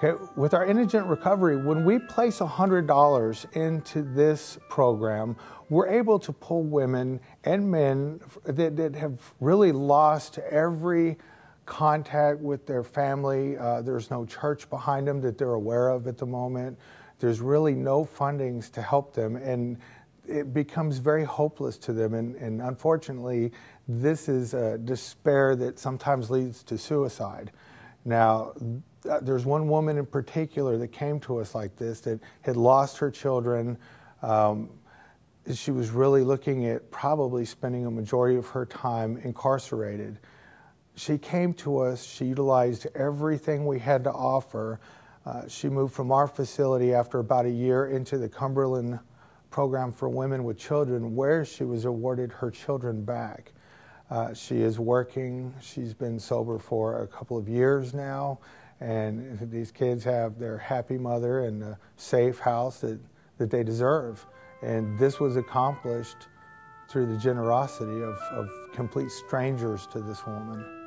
Okay, with our indigent recovery, when we place $100 into this program, we're able to pull women and men that, that have really lost every contact with their family. Uh, there's no church behind them that they're aware of at the moment. There's really no fundings to help them, and it becomes very hopeless to them. And, and unfortunately, this is a despair that sometimes leads to suicide. Now, uh, there's one woman in particular that came to us like this that had lost her children. Um, she was really looking at probably spending a majority of her time incarcerated. She came to us, she utilized everything we had to offer. Uh, she moved from our facility after about a year into the Cumberland program for women with children, where she was awarded her children back. Uh, she is working, she's been sober for a couple of years now and these kids have their happy mother and a safe house that, that they deserve. And this was accomplished through the generosity of, of complete strangers to this woman.